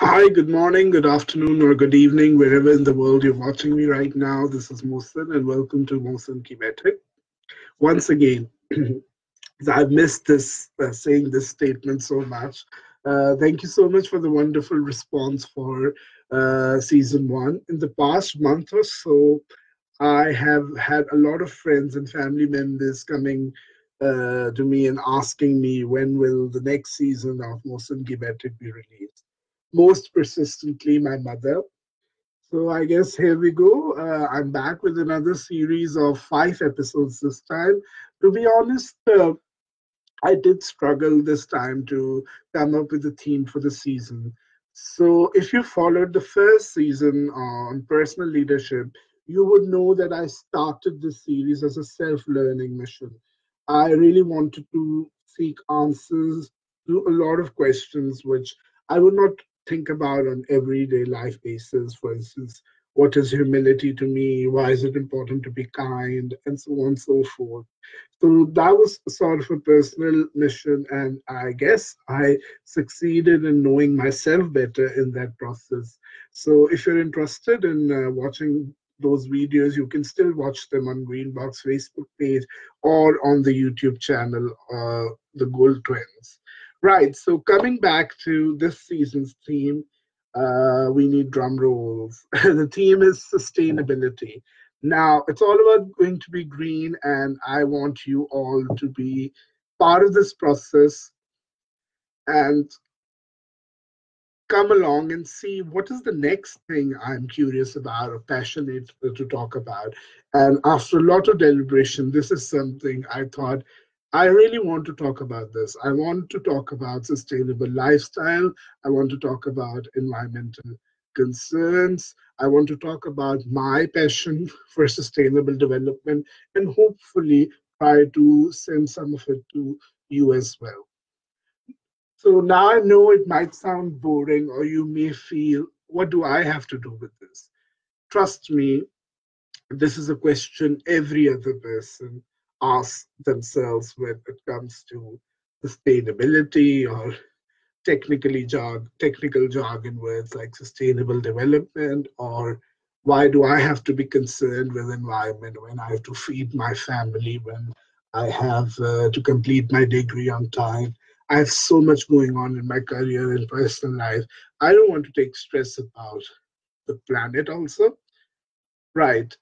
Hi, good morning, good afternoon, or good evening, wherever in the world you're watching me right now. This is Mohsen, and welcome to Mohsen Ki Once again, I've missed this uh, saying this statement so much. Uh, thank you so much for the wonderful response for uh, season one. In the past month or so, I have had a lot of friends and family members coming uh, to me and asking me when will the next season of Mohsen Ki be released most persistently my mother. So I guess here we go. Uh, I'm back with another series of five episodes this time. To be honest, uh, I did struggle this time to come up with a theme for the season. So if you followed the first season on personal leadership, you would know that I started this series as a self learning mission. I really wanted to seek answers to a lot of questions which I would not think about on everyday life basis. For instance, what is humility to me? Why is it important to be kind? And so on and so forth. So that was sort of a personal mission, and I guess I succeeded in knowing myself better in that process. So if you're interested in uh, watching those videos, you can still watch them on Greenbox Facebook page or on the YouTube channel, uh, The Gul Twins. Right. So coming back to this season's theme, uh, we need drum rolls. the theme is sustainability. Now, it's all about going to be green, and I want you all to be part of this process and come along and see what is the next thing I'm curious about or passionate to talk about. And after a lot of deliberation, this is something I thought I really want to talk about this. I want to talk about sustainable lifestyle. I want to talk about environmental concerns. I want to talk about my passion for sustainable development and hopefully try to send some of it to you as well. So now I know it might sound boring or you may feel, what do I have to do with this? Trust me, this is a question every other person ask themselves when it comes to sustainability or technically jog, technical jargon words like sustainable development or why do I have to be concerned with environment when I have to feed my family, when I have uh, to complete my degree on time. I have so much going on in my career and personal life. I don't want to take stress about the planet also. Right.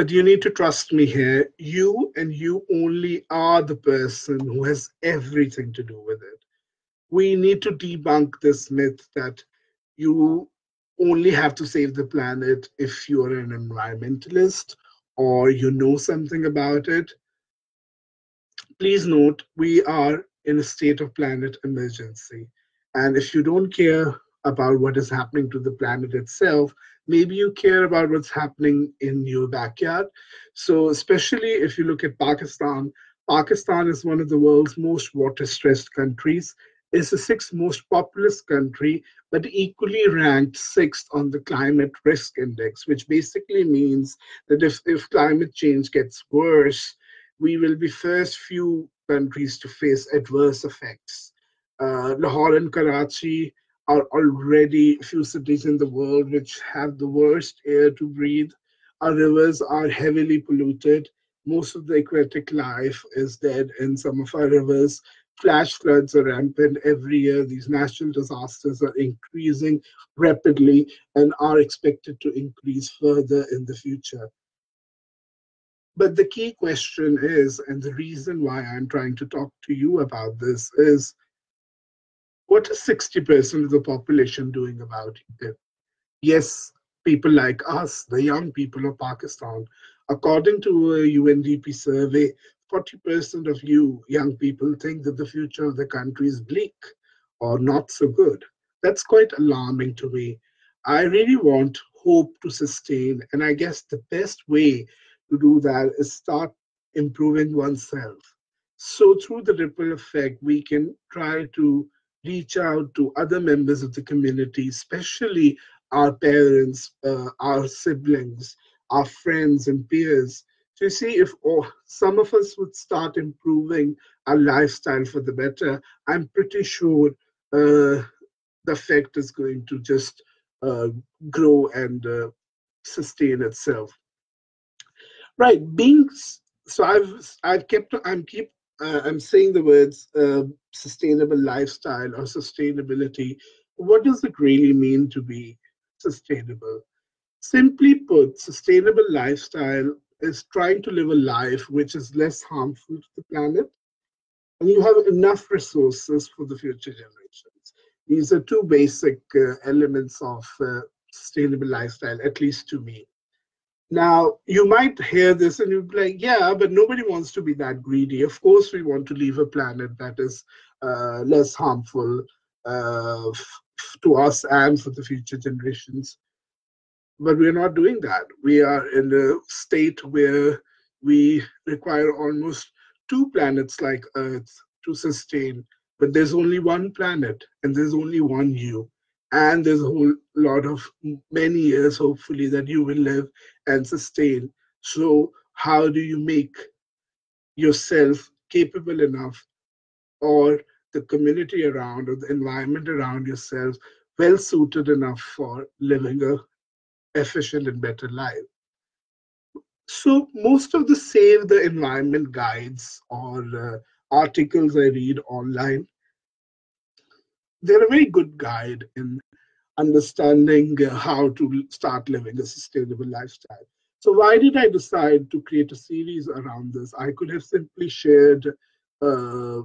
But you need to trust me here. You and you only are the person who has everything to do with it. We need to debunk this myth that you only have to save the planet if you're an environmentalist or you know something about it. Please note, we are in a state of planet emergency. And if you don't care about what is happening to the planet itself, maybe you care about what's happening in your backyard. So, especially if you look at Pakistan, Pakistan is one of the world's most water stressed countries. It's the sixth most populous country, but equally ranked sixth on the climate risk index, which basically means that if, if climate change gets worse, we will be first few countries to face adverse effects. Uh, Lahore and Karachi are already a few cities in the world which have the worst air to breathe. Our rivers are heavily polluted. Most of the aquatic life is dead in some of our rivers. Flash floods are rampant every year. These natural disasters are increasing rapidly and are expected to increase further in the future. But the key question is, and the reason why I'm trying to talk to you about this is what is 60% of the population doing about it? Yes, people like us, the young people of Pakistan, according to a UNDP survey, 40% of you young people think that the future of the country is bleak or not so good. That's quite alarming to me. I really want hope to sustain, and I guess the best way to do that is start improving oneself. So, through the ripple effect, we can try to reach out to other members of the community, especially our parents, uh, our siblings, our friends and peers, to see if oh, some of us would start improving our lifestyle for the better. I'm pretty sure uh, the effect is going to just uh, grow and uh, sustain itself. Right, being so I've I've kept I'm keep uh, I'm saying the words uh, sustainable lifestyle or sustainability. What does it really mean to be sustainable? Simply put, sustainable lifestyle is trying to live a life which is less harmful to the planet and you have enough resources for the future generations. These are two basic uh, elements of uh, sustainable lifestyle, at least to me. Now, you might hear this and you'll be like, yeah, but nobody wants to be that greedy. Of course, we want to leave a planet that is uh, less harmful uh, to us and for the future generations. But we're not doing that. We are in a state where we require almost two planets like Earth to sustain, but there's only one planet and there's only one you and there's a whole lot of many years hopefully that you will live and sustain. So how do you make yourself capable enough or the community around or the environment around yourself well suited enough for living a efficient and better life? So most of the save the environment guides or uh, articles i read online they're a very good guide in understanding uh, how to start living a sustainable lifestyle. So why did I decide to create a series around this? I could have simply shared uh,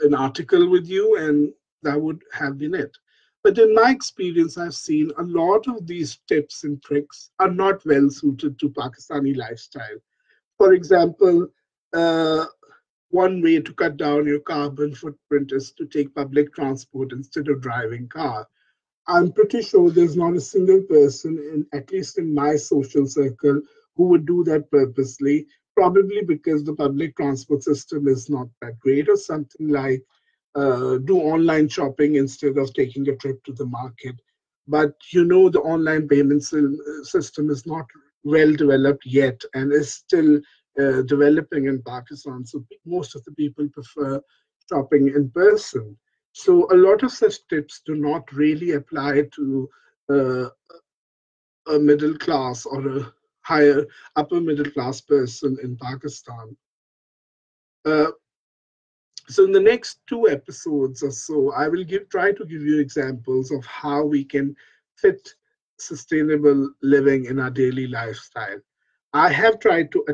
an article with you and that would have been it. But in my experience, I've seen a lot of these tips and tricks are not well suited to Pakistani lifestyle. For example, uh, one way to cut down your carbon footprint is to take public transport instead of driving car. I'm pretty sure there's not a single person, in, at least in my social circle, who would do that purposely, probably because the public transport system is not that great, or something like uh, do online shopping instead of taking a trip to the market. But you know, the online payment system is not well developed yet and is still uh, developing in Pakistan. So most of the people prefer shopping in person. So a lot of such tips do not really apply to uh, a middle class or a higher upper middle class person in Pakistan. Uh, so in the next two episodes or so, I will give try to give you examples of how we can fit sustainable living in our daily lifestyle. I have tried to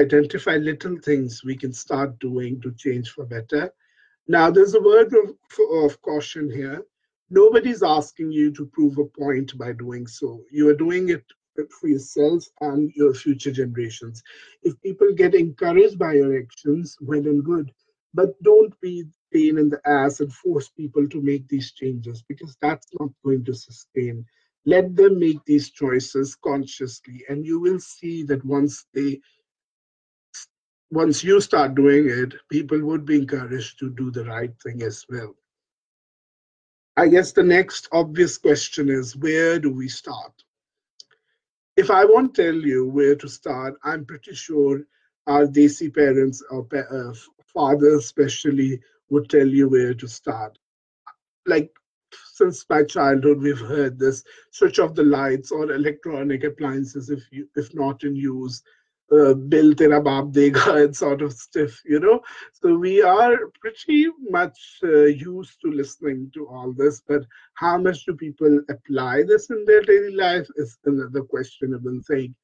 identify little things we can start doing to change for better. Now, there's a word of, of caution here. Nobody's asking you to prove a point by doing so. You are doing it for yourself and your future generations. If people get encouraged by your actions, well and good. But don't be pain in the ass and force people to make these changes because that's not going to sustain. Let them make these choices consciously, and you will see that once they once you start doing it, people would be encouraged to do the right thing as well. I guess the next obvious question is where do we start? If I won't tell you where to start, I'm pretty sure our Desi parents or uh, fathers, especially, would tell you where to start. Like since my childhood, we've heard this: switch off the lights or electronic appliances if you if not in use uh, Bill Tera Baap Dega and sort of stuff, you know. So we are pretty much uh, used to listening to all this, but how much do people apply this in their daily life is another questionable thing.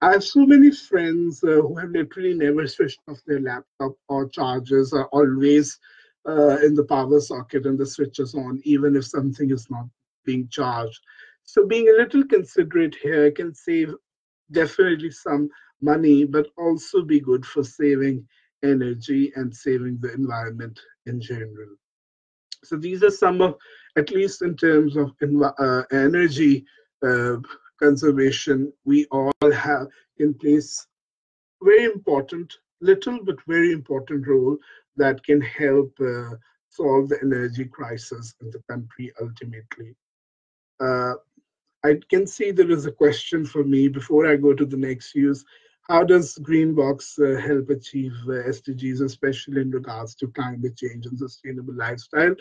I have so many friends uh, who have literally never switched off their laptop or chargers are always uh, in the power socket and the switch is on, even if something is not being charged. So being a little considerate here can save definitely some money, but also be good for saving energy and saving the environment in general. So these are some of, at least in terms of uh, energy uh, conservation, we all have in place very important, little but very important role that can help uh, solve the energy crisis in the country ultimately. Uh, I can see there is a question for me before I go to the next use how does Greenbox uh, help achieve uh, SDGs, especially in regards to climate change and sustainable lifestyle?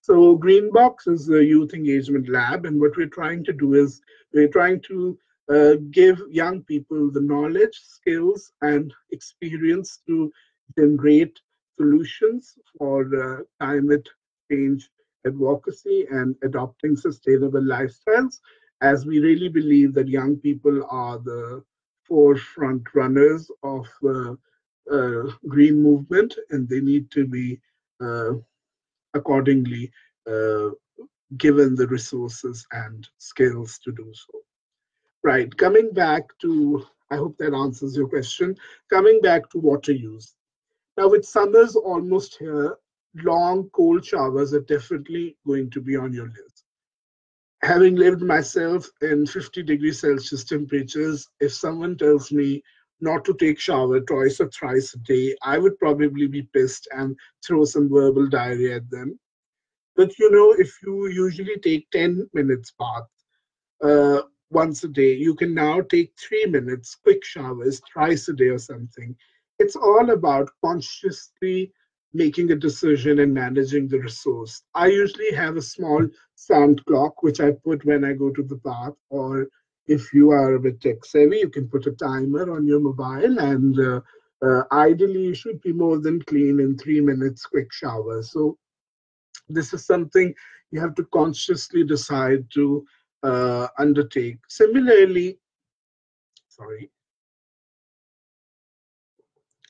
So Greenbox is a youth engagement lab, and what we're trying to do is we're trying to uh, give young people the knowledge, skills, and experience to generate solutions for uh, climate change advocacy and adopting sustainable lifestyles, as we really believe that young people are the forefront runners of uh, uh, green movement, and they need to be uh, accordingly uh, given the resources and skills to do so. Right, coming back to, I hope that answers your question. Coming back to water use. Now with summers almost here, long cold showers are definitely going to be on your list. Having lived myself in 50 degrees Celsius temperatures, if someone tells me not to take shower twice or thrice a day, I would probably be pissed and throw some verbal diarrhea at them. But you know, if you usually take 10 minutes bath uh, once a day, you can now take three minutes quick showers thrice a day or something. It's all about consciously making a decision and managing the resource. I usually have a small sand clock which I put when I go to the bath, or if you are a bit tech savvy, you can put a timer on your mobile, and uh, uh, ideally you should be more than clean in three minutes quick shower. So this is something you have to consciously decide to uh, undertake. Similarly, sorry.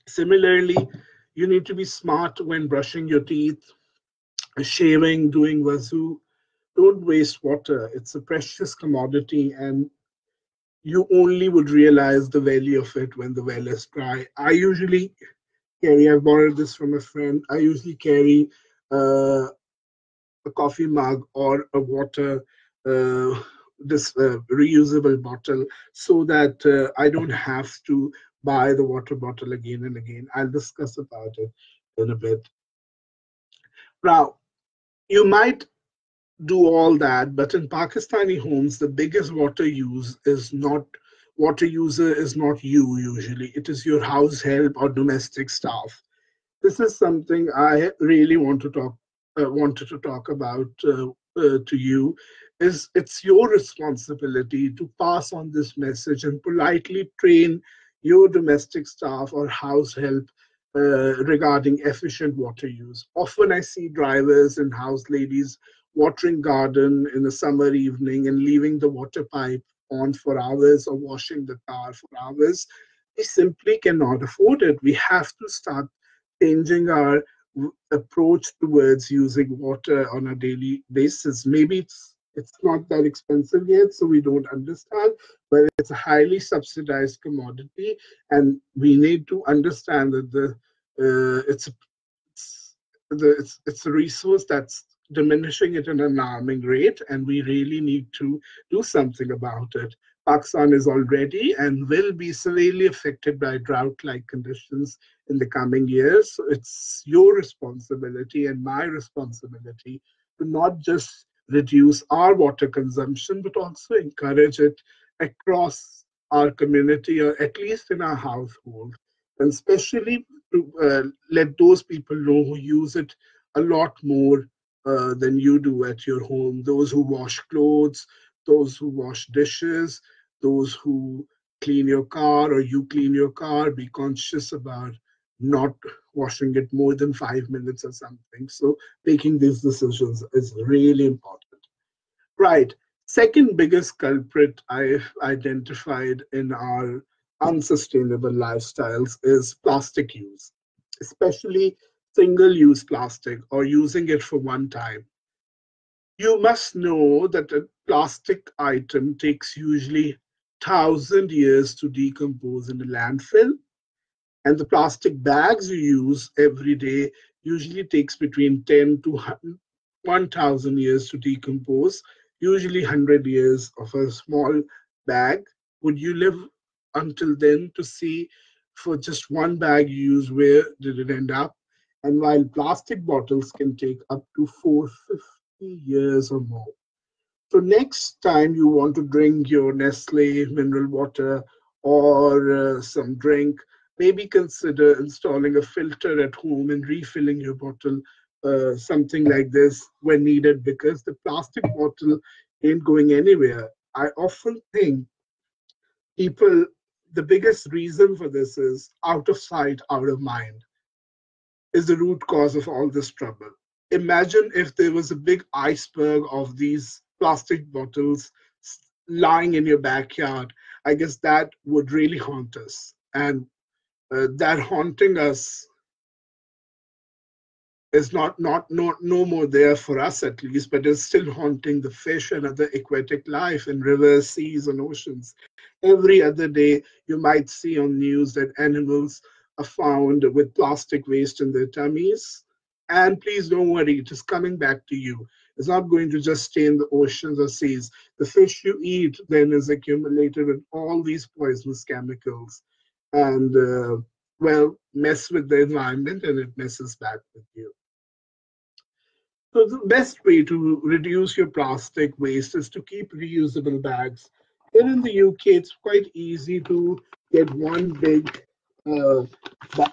Similarly, you need to be smart when brushing your teeth, shaving, doing wuzu. Don't waste water. It's a precious commodity and you only would realize the value of it when the well is dry. I usually carry, I've borrowed this from a friend, I usually carry uh, a coffee mug or a water uh, this uh, reusable bottle so that uh, I don't have to buy the water bottle again and again. I'll discuss about it in a bit. Now, you might do all that, but in Pakistani homes, the biggest water use is not water user is not you usually. It is your house help or domestic staff. This is something I really want to talk uh, wanted to talk about uh, uh, to you is it's your responsibility to pass on this message and politely train your domestic staff or house help uh, regarding efficient water use. Often I see drivers and house ladies watering garden in a summer evening and leaving the water pipe on for hours or washing the car for hours. We simply cannot afford it. We have to start changing our approach towards using water on a daily basis. Maybe it's it's not that expensive yet, so we don't understand, but it's a highly subsidized commodity, and we need to understand that the uh, it's, it's the it's, it's a resource that's diminishing at an alarming rate, and we really need to do something about it. Pakistan is already and will be severely affected by drought-like conditions in the coming years. So it's your responsibility and my responsibility to not just reduce our water consumption, but also encourage it across our community or at least in our household. And especially to uh, let those people know who use it a lot more uh, than you do at your home. Those who wash clothes, those who wash dishes, those who clean your car or you clean your car, be conscious about not washing it more than five minutes or something. So making these decisions is really important. Right. Second biggest culprit I've identified in our unsustainable lifestyles is plastic use, especially single use plastic or using it for one time. You must know that a plastic item takes usually thousand years to decompose in a landfill. And the plastic bags you use every day usually takes between 10 to 1000 years to decompose. Usually 100 years of a small bag. Would you live until then to see for just one bag you use where did it end up and while plastic bottles can take up to 450 years or more so next time you want to drink your Nestle mineral water or uh, some drink, maybe consider installing a filter at home and refilling your bottle uh, something like this when needed because the plastic bottle ain't going anywhere. I often think people, the biggest reason for this is out of sight, out of mind, is the root cause of all this trouble. Imagine if there was a big iceberg of these plastic bottles lying in your backyard. I guess that would really haunt us. And uh, that haunting us is not not not no more there for us at least, but is still haunting the fish and other aquatic life in rivers, seas, and oceans. Every other day, you might see on news that animals found with plastic waste in their tummies. And please don't worry, it is coming back to you. It's not going to just stay in the oceans or seas. The fish you eat then is accumulated with all these poisonous chemicals and, uh, well, mess with the environment and it messes back with you. So the best way to reduce your plastic waste is to keep reusable bags. Here in the UK, it's quite easy to get one big,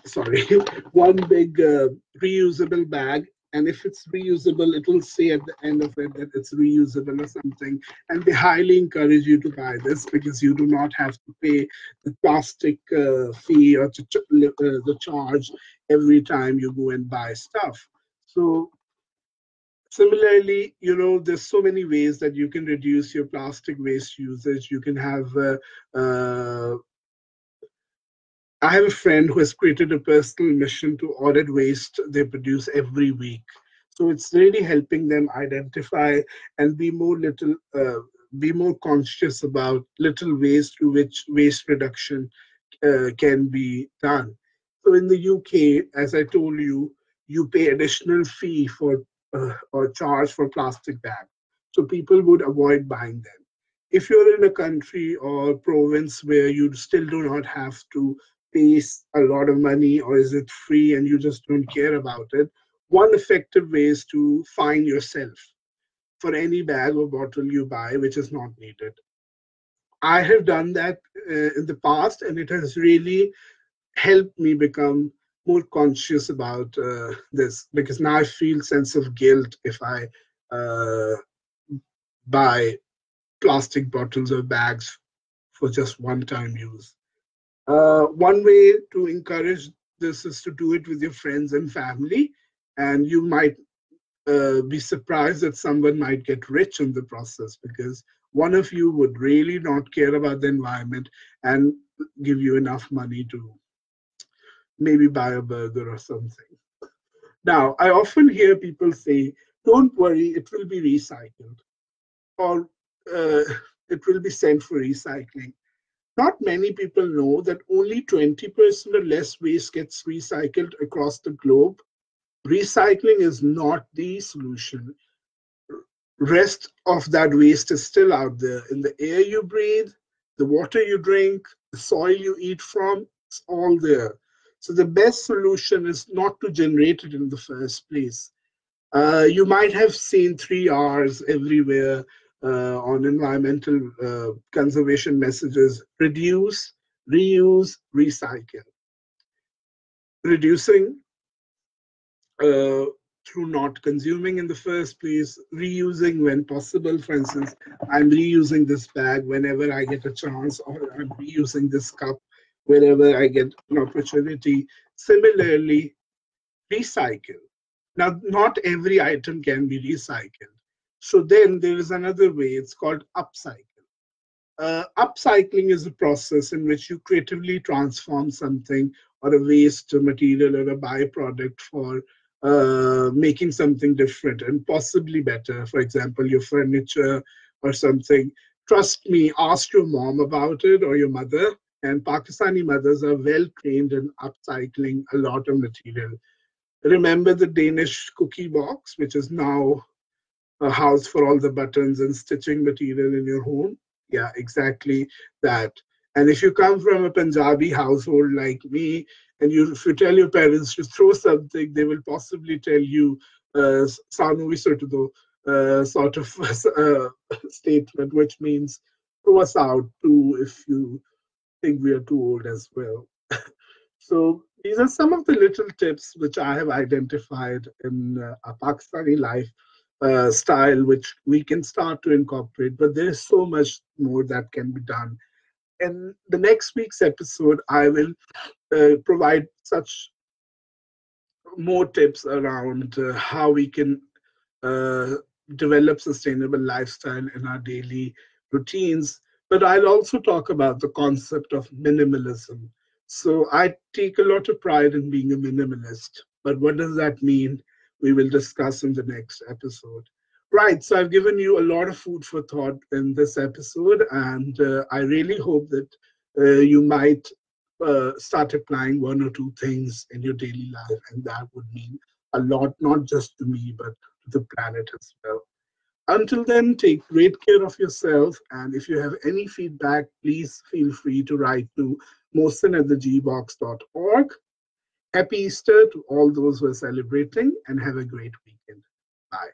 sorry, one big uh, reusable bag. And if it's reusable, it will say at the end of it that it's reusable or something. And they highly encourage you to buy this because you do not have to pay the plastic uh, fee or ch uh, the charge every time you go and buy stuff. So Similarly, you know, there's so many ways that you can reduce your plastic waste usage. You can have, uh, uh, I have a friend who has created a personal mission to audit waste they produce every week. So it's really helping them identify and be more little, uh, be more conscious about little ways through which waste reduction uh, can be done. So in the UK, as I told you, you pay additional fee for uh, or charge for plastic bags. So people would avoid buying them. If you're in a country or province where you still do not have to pay a lot of money or is it free and you just don't care about it, one effective way is to fine yourself for any bag or bottle you buy which is not needed. I have done that uh, in the past and it has really helped me become more conscious about uh, this because now I feel sense of guilt if I uh, buy plastic bottles or bags for just one-time use. Uh, one way to encourage this is to do it with your friends and family, and you might uh, be surprised that someone might get rich in the process because one of you would really not care about the environment and give you enough money to maybe buy a burger or something. Now, I often hear people say, don't worry, it will be recycled or uh, it will be sent for recycling. Not many people know that only 20% or less waste gets recycled across the globe. Recycling is not the solution. Rest of that waste is still out there in the air you breathe, the water you drink, the soil you eat from, it's all there. So the best solution is not to generate it in the first place. Uh, you might have seen three R's everywhere on environmental uh, conservation messages, reduce, reuse, recycle. Reducing uh, through not consuming in the first place, reusing when possible. For instance, I'm reusing this bag whenever I get a chance, or I'm reusing this cup whenever I get an opportunity. Similarly, recycle. Now, not every item can be recycled. So then there is another way, it's called upcycle. Uh, upcycling is a process in which you creatively transform something or a waste material or a byproduct for uh, making something different and possibly better. For example, your furniture or something. Trust me, ask your mom about it or your mother and Pakistani mothers are well trained in upcycling a lot of material. Remember the Danish cookie box, which is now a house for all the buttons and stitching material in your home? Yeah, exactly that. And if you come from a Punjabi household like me, and you, if you tell your parents to throw something, they will possibly tell you, uh, uh, sort of uh, statement, which means throw us out too if you think we are too old as well. so these are some of the little tips which I have identified in uh, a Pakistani life uh, style, which we can start to incorporate. But there's so much more that can be done. In the next week's episode, I will uh, provide such more tips around uh, how we can uh, develop sustainable lifestyle in our daily routines. But I'll also talk about the concept of minimalism. So I take a lot of pride in being a minimalist. But what does that mean? We will discuss in the next episode. Right, so I've given you a lot of food for thought in this episode, and uh, I really hope that uh, you might uh, start applying one or two things in your daily life, and that would mean a lot, not just to me, but to the planet as well. Until then, take great care of yourself, and if you have any feedback, please feel free to write to mohsen at thegbox.org. Happy Easter to all those who are celebrating, and have a great weekend. Bye.